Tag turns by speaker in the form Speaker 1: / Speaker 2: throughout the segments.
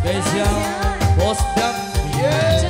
Speaker 1: Special, Bos yeah.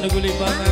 Speaker 1: Neguli Bangan